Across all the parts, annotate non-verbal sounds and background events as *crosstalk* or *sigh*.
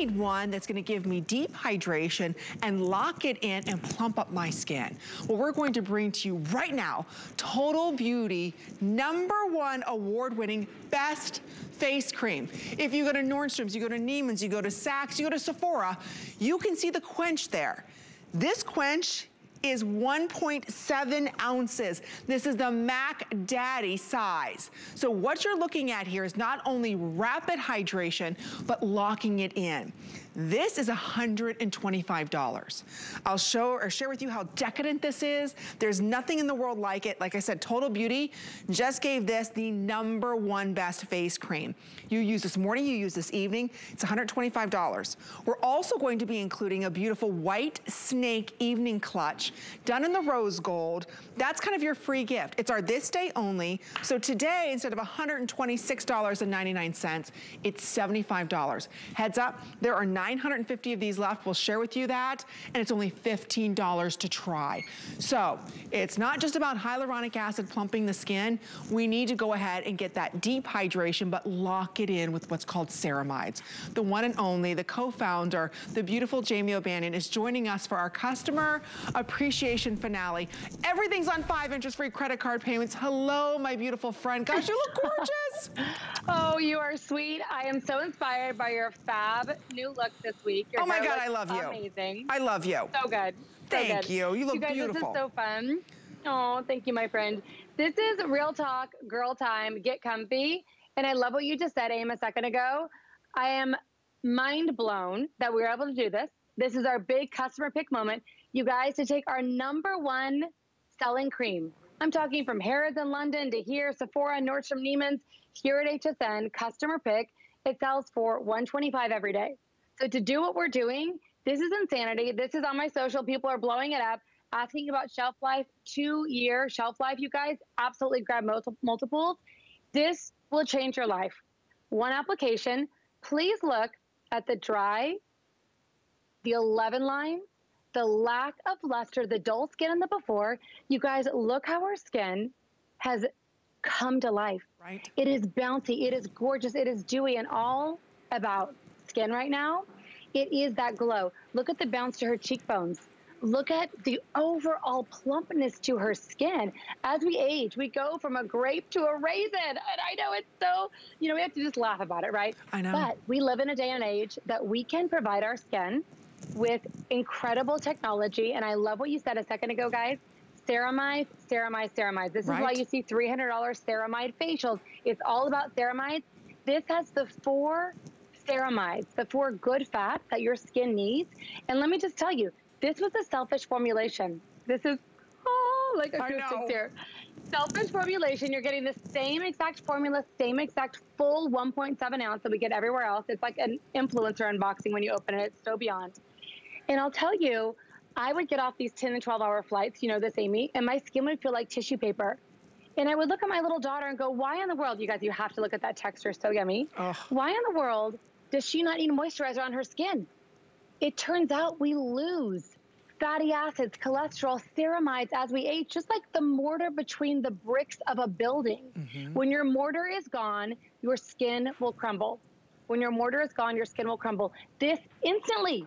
need one that's gonna give me deep hydration and lock it in and plump up my skin. Well, we're going to bring to you right now, Total Beauty, number one award-winning best face cream. If you go to Nordstrom's, you go to Neiman's, you go to Saks, you go to Sephora, you can see the quench there. This quench is 1.7 ounces. This is the Mac Daddy size. So what you're looking at here is not only rapid hydration, but locking it in. This is $125. I'll show or share with you how decadent this is. There's nothing in the world like it. Like I said, Total Beauty just gave this the number one best face cream. You use this morning, you use this evening, it's $125. We're also going to be including a beautiful white snake evening clutch done in the rose gold. That's kind of your free gift. It's our this day only. So today, instead of $126.99, it's $75. Heads up, there are 950 of these left. We'll share with you that. And it's only $15 to try. So it's not just about hyaluronic acid plumping the skin. We need to go ahead and get that deep hydration, but lock it in with what's called ceramides. The one and only, the co-founder, the beautiful Jamie O'Banion is joining us for our customer appreciation finale. Everything's on five interest free credit card payments. Hello, my beautiful friend. Gosh, you look gorgeous. Oh, you are sweet. I am so inspired by your fab new look this week. Your oh my God, I love you. Amazing. I love you. So good. Thank so good. you. You look you guys, beautiful. This is so fun. Oh, thank you, my friend. This is real talk, girl time. Get comfy. And I love what you just said, Aim, a second ago. I am mind blown that we were able to do this. This is our big customer pick moment. You guys to take our number one selling cream. I'm talking from Harrods in London to here, Sephora, Nordstrom, Neiman's, here at HSN, customer pick. It sells for 125 every day. So to do what we're doing, this is insanity. This is on my social. People are blowing it up, asking about shelf life, two year shelf life. You guys absolutely grab multiples. This will change your life. One application. Please look at the dry, the 11 line, the lack of luster, the dull skin in the before. You guys, look how our skin has come to life. Right. It is bouncy, it is gorgeous, it is dewy, and all about skin right now. It is that glow. Look at the bounce to her cheekbones. Look at the overall plumpness to her skin. As we age, we go from a grape to a raisin. And I know it's so, you know, we have to just laugh about it, right? I know. But we live in a day and age that we can provide our skin with incredible technology. And I love what you said a second ago, guys. Ceramides, ceramides, ceramides. This right. is why you see $300 ceramide facials. It's all about ceramides. This has the four ceramides, the four good fats that your skin needs. And let me just tell you, this was a selfish formulation. This is, oh, like acoustics here. Selfish formulation, you're getting the same exact formula, same exact full 1.7 ounce that we get everywhere else. It's like an influencer unboxing when you open it. It's so beyond. And I'll tell you, I would get off these 10 and 12 hour flights, you know this, Amy, and my skin would feel like tissue paper. And I would look at my little daughter and go, why in the world, you guys, you have to look at that texture, so yummy. Ugh. Why in the world does she not need moisturizer on her skin? It turns out we lose fatty acids, cholesterol, ceramides as we age, just like the mortar between the bricks of a building. Mm -hmm. When your mortar is gone, your skin will crumble. When your mortar is gone, your skin will crumble. This instantly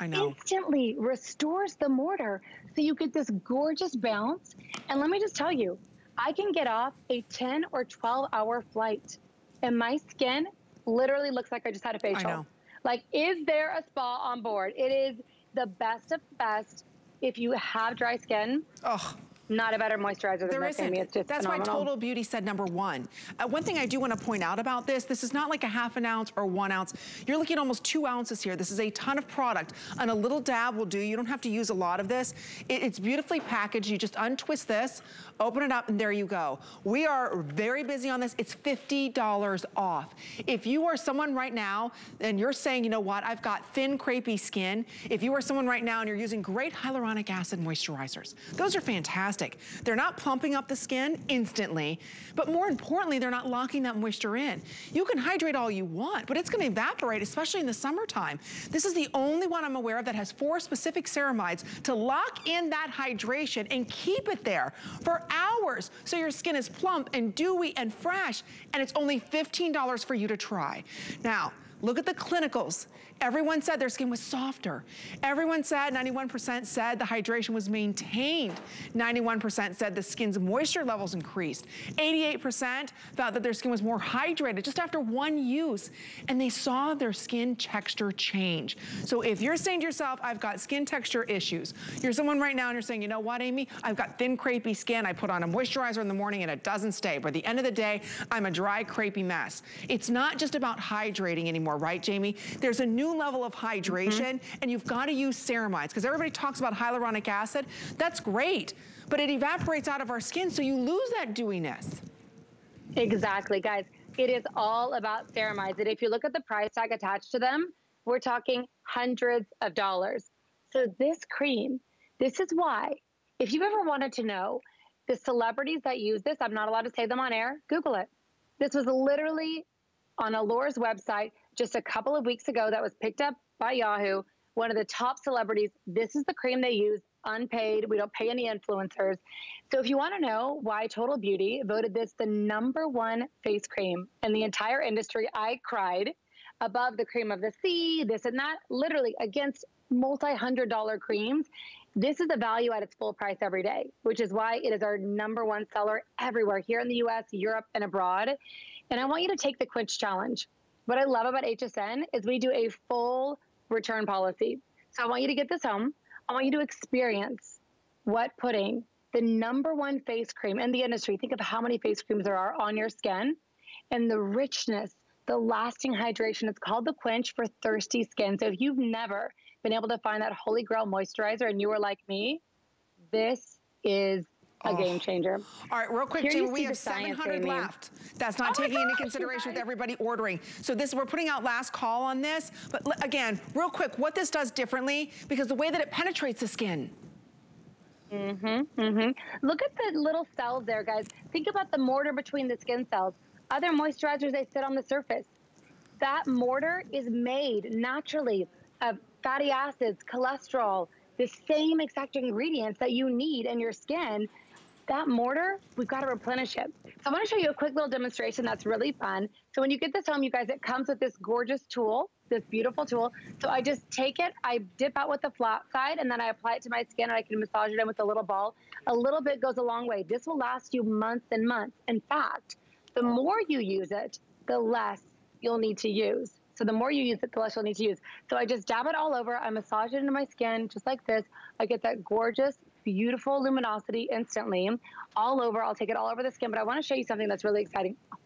I know. instantly restores the mortar so you get this gorgeous bounce. And let me just tell you, I can get off a 10 or 12 hour flight and my skin literally looks like I just had a facial. Like, is there a spa on board? It is the best of the best. If you have dry skin, oh not a better moisturizer than isn't. Amy. It's just That's phenomenal. why Total Beauty said number one. Uh, one thing I do want to point out about this, this is not like a half an ounce or one ounce. You're looking at almost two ounces here. This is a ton of product, and a little dab will do. You don't have to use a lot of this. It, it's beautifully packaged. You just untwist this, open it up, and there you go. We are very busy on this. It's $50 off. If you are someone right now, and you're saying, you know what, I've got thin, crepey skin. If you are someone right now and you're using great hyaluronic acid moisturizers, those are fantastic. They're not plumping up the skin instantly, but more importantly, they're not locking that moisture in. You can hydrate all you want, but it's gonna evaporate, especially in the summertime. This is the only one I'm aware of that has four specific ceramides to lock in that hydration and keep it there for hours so your skin is plump and dewy and fresh, and it's only $15 for you to try. Now, look at the clinicals. Everyone said their skin was softer. Everyone said, 91% said the hydration was maintained. 91% said the skin's moisture levels increased. 88% felt that their skin was more hydrated just after one use. And they saw their skin texture change. So if you're saying to yourself, I've got skin texture issues, you're someone right now and you're saying, you know what, Amy? I've got thin, crepey skin. I put on a moisturizer in the morning and it doesn't stay. By the end of the day, I'm a dry, crepey mess. It's not just about hydrating anymore, right, Jamie? There's a new level of hydration mm -hmm. and you've got to use ceramides because everybody talks about hyaluronic acid. That's great, but it evaporates out of our skin so you lose that dewiness. Exactly, guys. It is all about ceramides. And if you look at the price tag attached to them, we're talking hundreds of dollars. So this cream, this is why, if you've ever wanted to know the celebrities that use this, I'm not allowed to say them on air, Google it. This was literally on Allure's website just a couple of weeks ago that was picked up by Yahoo. One of the top celebrities. This is the cream they use, unpaid. We don't pay any influencers. So if you want to know why Total Beauty voted this the number one face cream in the entire industry, I cried above the cream of the sea, this and that, literally against multi hundred dollar creams. This is a value at its full price every day, which is why it is our number one seller everywhere here in the US, Europe, and abroad. And I want you to take the Quench Challenge. What I love about HSN is we do a full return policy. So I want you to get this home. I want you to experience what putting the number one face cream in the industry, think of how many face creams there are on your skin, and the richness, the lasting hydration. It's called the Quench for thirsty skin. So if you've never been able to find that holy grail moisturizer and you were like me, this is a oh. game changer. All right, real quick, Jamie, we have 700 left. That's not oh taking into consideration with everybody ordering. So this, we're putting out last call on this. But again, real quick, what this does differently, because the way that it penetrates the skin. Mm-hmm, mm-hmm. Look at the little cells there, guys. Think about the mortar between the skin cells. Other moisturizers, they sit on the surface. That mortar is made naturally of fatty acids, cholesterol, the same exact ingredients that you need in your skin that mortar, we've got to replenish it. So I want to show you a quick little demonstration that's really fun. So when you get this home, you guys, it comes with this gorgeous tool, this beautiful tool. So I just take it, I dip out with the flat side, and then I apply it to my skin, and I can massage it in with a little ball. A little bit goes a long way. This will last you months and months. In fact, the more you use it, the less you'll need to use. So the more you use it, the less you'll need to use. So I just dab it all over. I massage it into my skin just like this. I get that gorgeous beautiful luminosity instantly all over. I'll take it all over the skin, but I want to show you something that's really exciting. Oh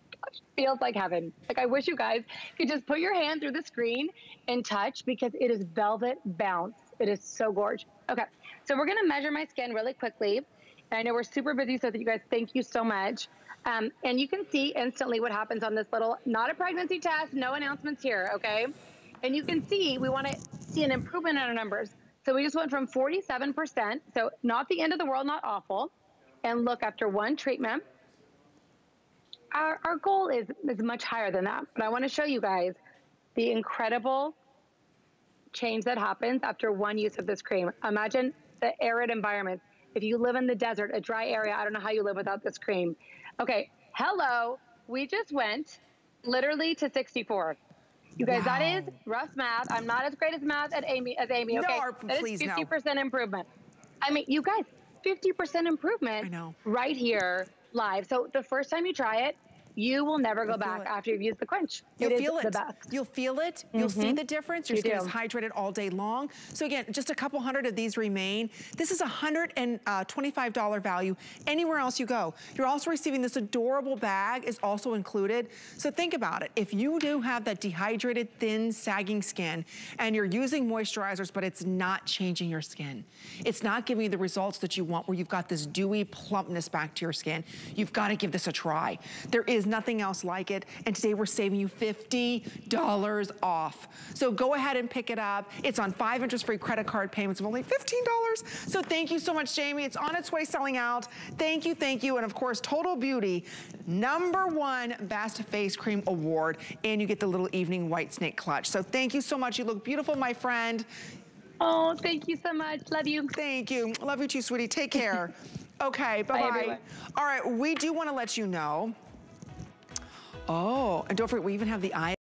feels like heaven. Like I wish you guys could just put your hand through the screen and touch because it is velvet bounce. It is so gorgeous. Okay, so we're gonna measure my skin really quickly. And I know we're super busy, so that you guys, thank you so much. Um, and you can see instantly what happens on this little, not a pregnancy test, no announcements here, okay? And you can see, we wanna see an improvement in our numbers. So we just went from 47%, so not the end of the world, not awful. And look, after one treatment, our, our goal is, is much higher than that. But I want to show you guys the incredible change that happens after one use of this cream. Imagine the arid environment. If you live in the desert, a dry area, I don't know how you live without this cream. Okay, hello. We just went literally to 64. You guys, wow. that is rough math. I'm not as great as math at Amy as Amy. Okay, no, that is 50% no. improvement. I mean, you guys, 50% improvement I know. right here live. So the first time you try it, you will never go back after you've used the quench. You'll it feel it. You'll feel it. You'll mm -hmm. see mm-hmm. the difference. Your you skin do. is hydrated all day long. So again, just a couple hundred of these remain. This is a $125 uh, value anywhere else you go. You're also receiving this adorable bag is also included. So think about it. If you do have that dehydrated, thin, sagging skin and you're using moisturizers, but it's not changing your skin. It's not giving you the results that you want where you've got this dewy plumpness back to your skin. You've got to give this a try. There is nothing else like it. And today we're saving you $50 off. So go ahead and pick it up. It's on five interest-free credit card payments of only $15. So thank you so much, Jamie. It's on its way selling out. Thank you, thank you. And of course, Total Beauty, number one best face cream award. And you get the little evening white snake clutch. So thank you so much. You look beautiful, my friend. Oh, thank you so much. Love you. Thank you. Love you too, sweetie. Take care. *laughs* Okay, bye-bye. All right, we do want to let you know Oh, and don't forget, we even have the eye